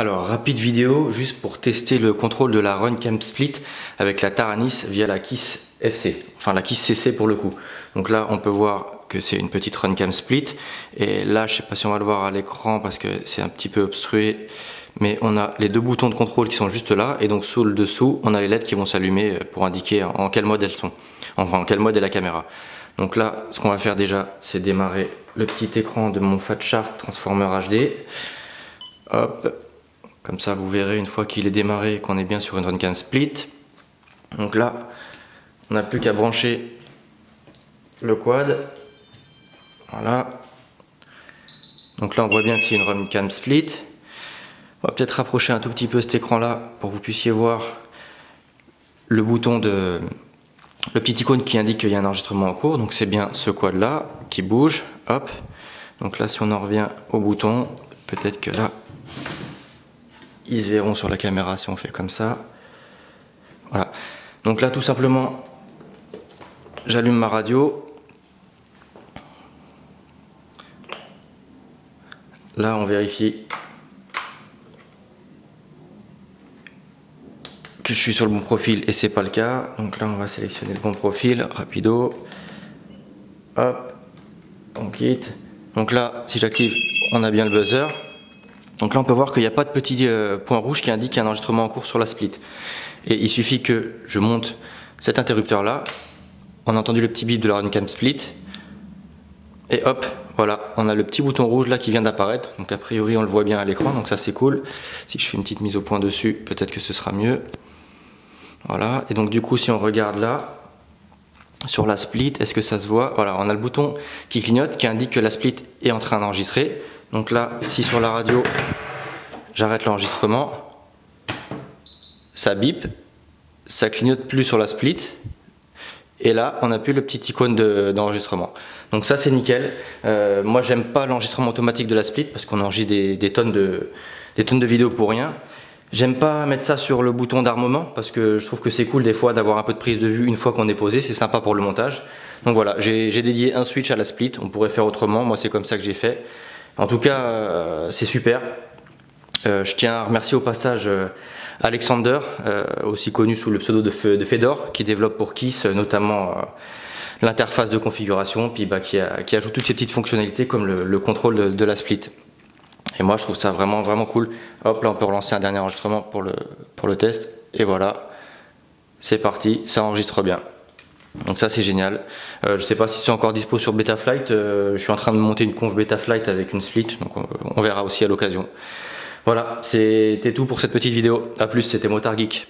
Alors, rapide vidéo, juste pour tester le contrôle de la Run Cam Split avec la Taranis via la Kiss FC, enfin la Kiss CC pour le coup. Donc là, on peut voir que c'est une petite Run Cam Split. Et là, je sais pas si on va le voir à l'écran parce que c'est un petit peu obstrué, mais on a les deux boutons de contrôle qui sont juste là. Et donc sous le dessous, on a les LED qui vont s'allumer pour indiquer en quel mode elles sont, enfin en quel mode est la caméra. Donc là, ce qu'on va faire déjà, c'est démarrer le petit écran de mon Fat Shark Transformer HD. Hop, comme ça, vous verrez une fois qu'il est démarré qu'on est bien sur une Runcam Split. Donc là, on n'a plus qu'à brancher le quad. Voilà. Donc là, on voit bien que c'est une Runcam Split. On va peut-être rapprocher un tout petit peu cet écran-là pour que vous puissiez voir le bouton de... Le petit icône qui indique qu'il y a un enregistrement en cours. Donc c'est bien ce quad-là qui bouge. Hop. Donc là, si on en revient au bouton, peut-être que là, ils se verront sur la caméra si on fait comme ça. Voilà. Donc là, tout simplement, j'allume ma radio. Là, on vérifie que je suis sur le bon profil et c'est pas le cas. Donc là, on va sélectionner le bon profil, rapido. Hop, on quitte. Donc là, si j'active, on a bien le buzzer. Donc là, on peut voir qu'il n'y a pas de petit euh, point rouge qui indique qu'il y a un enregistrement en cours sur la split. Et il suffit que je monte cet interrupteur-là. On a entendu le petit bip de la Runcam Split. Et hop, voilà, on a le petit bouton rouge là qui vient d'apparaître. Donc a priori, on le voit bien à l'écran, donc ça c'est cool. Si je fais une petite mise au point dessus, peut-être que ce sera mieux. Voilà, et donc du coup, si on regarde là, sur la split, est-ce que ça se voit? Voilà, on a le bouton qui clignote, qui indique que la split est en train d'enregistrer. Donc là, si sur la radio, j'arrête l'enregistrement, ça bip, ça clignote plus sur la split, et là, on n'a plus le petit icône d'enregistrement. Donc ça, c'est nickel. Euh, moi, j'aime pas l'enregistrement automatique de la split parce qu'on enregistre des, tonnes de, des tonnes de vidéos pour rien. J'aime pas mettre ça sur le bouton d'armement parce que je trouve que c'est cool des fois d'avoir un peu de prise de vue une fois qu'on est posé, c'est sympa pour le montage. Donc voilà, j'ai dédié un switch à la split, on pourrait faire autrement, moi c'est comme ça que j'ai fait. En tout cas, euh, c'est super. Euh, je tiens à remercier au passage euh, Alexander, aussi connu sous le pseudo de, Fedor, qui développe pour Kiss notamment l'interface de configuration, puis bah, qui, ajoute toutes ces petites fonctionnalités comme le, contrôle de, la split. Et moi je trouve ça vraiment vraiment cool. Hop là on peut relancer un dernier enregistrement pour le, pour le test. Et voilà, c'est parti, ça enregistre bien. Donc ça c'est génial. Euh, je sais pas si c'est encore dispo sur Betaflight. Euh, je suis en train de monter une conf Betaflight avec une split, donc on, verra aussi à l'occasion. Voilà, c'était tout pour cette petite vidéo. A plus, c'était Motard Geek.